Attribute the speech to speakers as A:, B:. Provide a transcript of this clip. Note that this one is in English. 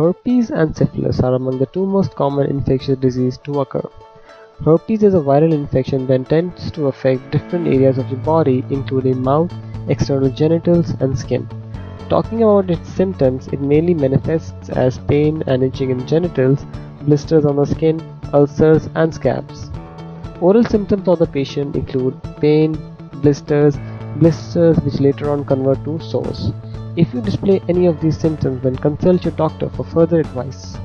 A: Herpes and syphilis are among the two most common infectious diseases to occur. Herpes is a viral infection that tends to affect different areas of the body including mouth, external genitals, and skin. Talking about its symptoms, it mainly manifests as pain and itching in genitals, blisters on the skin, ulcers, and scabs. Oral symptoms of the patient include pain, blisters, blisters which later on convert to sores. If you display any of these symptoms then consult your doctor for further advice.